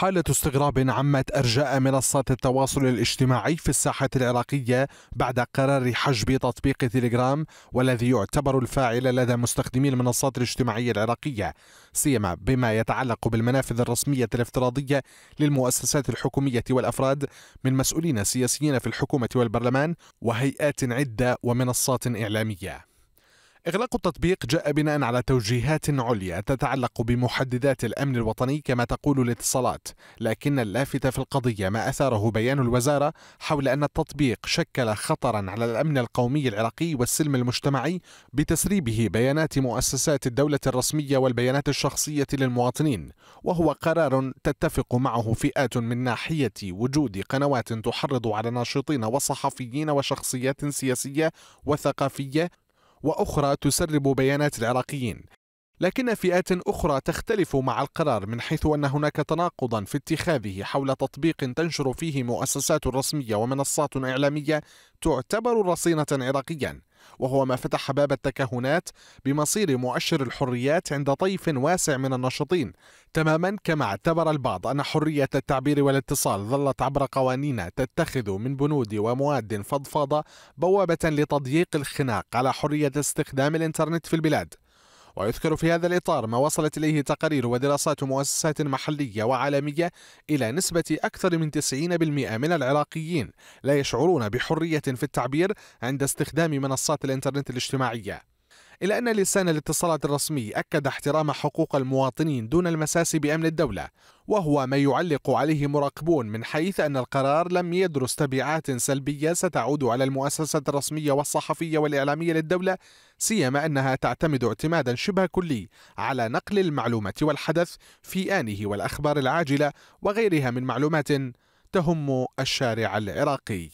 حالة استغراب عمت أرجاء منصات التواصل الاجتماعي في الساحة العراقية بعد قرار حجب تطبيق تليجرام والذي يعتبر الفاعل لدى مستخدمي المنصات الاجتماعية العراقية سيما بما يتعلق بالمنافذ الرسمية الافتراضية للمؤسسات الحكومية والأفراد من مسؤولين سياسيين في الحكومة والبرلمان وهيئات عدة ومنصات إعلامية. إغلاق التطبيق جاء بناء على توجيهات عليا تتعلق بمحددات الأمن الوطني كما تقول الاتصالات لكن اللافت في القضية ما أثاره بيان الوزارة حول أن التطبيق شكل خطرا على الأمن القومي العراقي والسلم المجتمعي بتسريبه بيانات مؤسسات الدولة الرسمية والبيانات الشخصية للمواطنين وهو قرار تتفق معه فئات من ناحية وجود قنوات تحرض على ناشطين وصحفيين وشخصيات سياسية وثقافية وأخرى تسرب بيانات العراقيين. لكن فئات أخرى تختلف مع القرار من حيث أن هناك تناقضا في اتخاذه حول تطبيق تنشر فيه مؤسسات رسمية ومنصات إعلامية تعتبر رصينة عراقيا. وهو ما فتح باب التكهنات بمصير مؤشر الحريات عند طيف واسع من الناشطين تماما كما اعتبر البعض أن حرية التعبير والاتصال ظلت عبر قوانين تتخذ من بنود ومواد فضفاضة بوابة لتضييق الخناق على حرية استخدام الإنترنت في البلاد. ويذكر في هذا الإطار ما وصلت إليه تقارير ودراسات مؤسسات محلية وعالمية إلى نسبة أكثر من 90% من العراقيين لا يشعرون بحرية في التعبير عند استخدام منصات الإنترنت الاجتماعية. إلا أن لسان الاتصالات الرسمي أكد احترام حقوق المواطنين دون المساس بأمن الدولة وهو ما يعلق عليه مراقبون من حيث أن القرار لم يدرس تبعات سلبية ستعود على المؤسسات الرسمية والصحفية والإعلامية للدولة سيما أنها تعتمد اعتمادا شبه كلي على نقل المعلومة والحدث في آنه والأخبار العاجلة وغيرها من معلومات تهم الشارع العراقي.